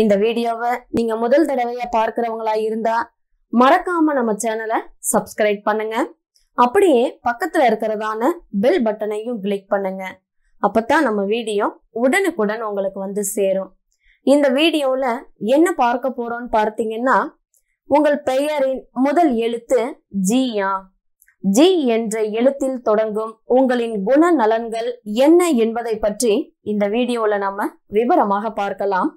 இந்த வீடியோவை நீங்க முதல் தடவையா பார்க்கிறவங்களா இருந்தா மறக்காம நம்ம சேனலை சப்ஸ்கிரைப் பண்ணுங்க. அப்படியே பக்கத்துல இருக்கிறதான பெல் பட்டனையும் கிளிக் பண்ணுங்க. அப்பதான் நம்ம வீடியோ உடனுக்குடன் உங்களுக்கு வந்து சேரும். இந்த வீடியோல என்ன பார்க்க போறோம்னு பார்த்தீங்கன்னா உங்கள் பெயரின் முதல் எழுத்து ஜியா. ஜி என்ற எழுத்தில் தொடங்கும் உங்களின் குண நலன்கள் என்ன என்பதை பற்றி இந்த வீடியோல நம்ம விவரமாக பார்க்கலாம்.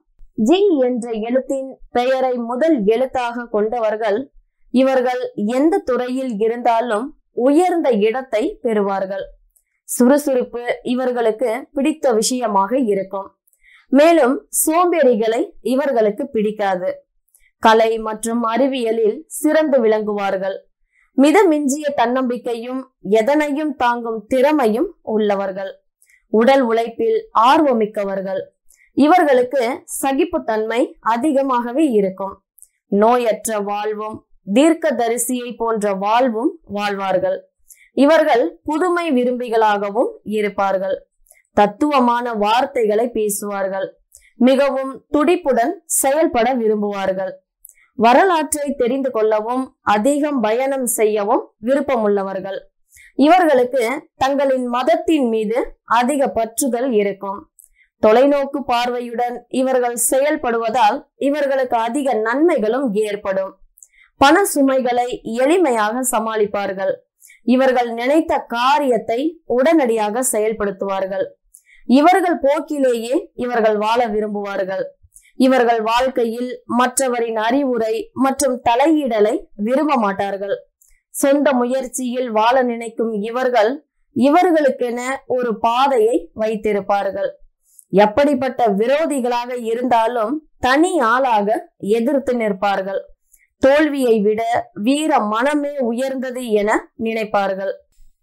ஜி என்ற எழுத்தின் பெயரை முதல் எழுத்தாக கொண்டவர்கள் இவர்கள் எந்த துறையில் இருந்தாலும் உயர்ந்த இடத்தை பெறுவார்கள். சுறுசுறுப்பு இவர்களுக்கு பிடித்த விஷயமாக இருக்கும். மேலும் சோம்பேறிகளை இவர்களுக்கு பிடிக்காது. கலை மற்றும் அறிவியலில் சிறந்து விளங்குவார்கள். மிதமிஞ்சிய தன்னம்பிக்கையும் எதனையும் தாங்கும் திறமையும் உள்ளவர்கள். உடல் உழைப்பில் ஆர்வமிக்கவர்கள். இவர்களுக்கு சகிப்புத்தன்மை அதிகமாகவே இருக்கும். நோயற்ற வாழ்வும் தீர்க்கதரிசியை போன்ற வாழ்வும் வாழ்வார்கள். இவர்கள் புதுமை விரும்பிகளாகவும் இருப்பார்கள். தத்துவமான வார்த்தைகளை பேசுவார்கள். மிகவும் துடிப்புடன் செயல்பட விரும்புவார்கள். வரலாற்றை தெரிந்து கொள்ளவும் அதிகம் பயணம் செய்யவும் விருப்பமுள்ளவர்கள். இவர்களுக்கு தங்களின் மதத்தின் மீது அதிக பற்றுதல் இருக்கும். தொலைநோக்கு பார்வையுடன் இவர்கள் செயல்படுவதால் இவர்களுக்கு அதிக நன்மைகளும் ஏற்படும். பண சுமைகளை எளிமையாக சமாளிப்பார்கள். இவர்கள் நினைத்த காரியத்தை உடனடியாக செயல்படுத்துவார்கள். இவர்கள் போக்கிலேயே இவர்கள் வாழ விரும்புவார்கள். இவர்கள் வாழ்க்கையில் மற்றவரின் அறிவுரை மற்றும் தலையிடலை விரும்ப மாட்டார்கள். சொந்த முயற்சியில் வாழ நினைக்கும் இவர்கள் இவர்களுக்கென ஒரு பாதையை வைத்திருப்பார்கள். எப்படிப்பட்ட விரோதிகளாக இருந்தாலும் தனி ஆளாக எதிர்த்து நிற்பார்கள். தோல்வியை விட வீர மனமே உயர்ந்தது என நினைப்பார்கள்.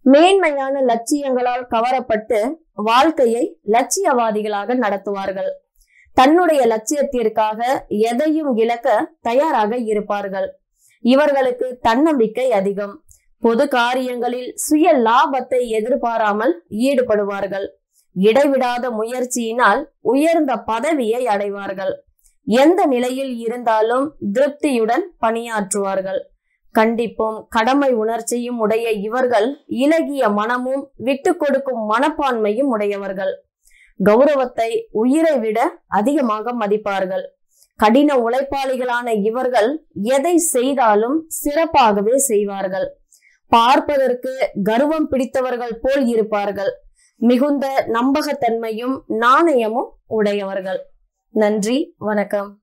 மேன்மையான லட்சியங்களால் கவரப்பட்டு வாழ்க்கையை லட்சியவாதிகளாக நடத்துவார்கள். தன்னுடைய லட்சியத்திற்காக எதையும் இழக்க தயாராக இருப்பார்கள். இவர்களுக்கு தன்னம்பிக்கை அதிகம். பொது காரியங்களில் சுய லாபத்தை எதிர்பாராமல் ஈடுபடுவார்கள். இடைவிடாத முயற்சியினால் உயர்ந்த பதவியை அடைவார்கள். எந்த நிலையில் இருந்தாலும் திருப்தியுடன் பணியாற்றுவார்கள். கண்டிப்பும் கடமை உணர்ச்சியும் உடைய இவர்கள் இலகிய மனமும் விட்டு கொடுக்கும் மனப்பான்மையும் உடையவர்கள். கௌரவத்தை உயிரை விட அதிகமாக மதிப்பார்கள். கடின உழைப்பாளிகளான இவர்கள் எதை செய்தாலும் சிறப்பாகவே செய்வார்கள். பார்ப்பதற்கு கர்வம் பிடித்தவர்கள் போல் இருப்பார்கள். மிகுந்த நம்பகத்தன்மையும் நாணயமும் உடையவர்கள். நன்றி வணக்கம்.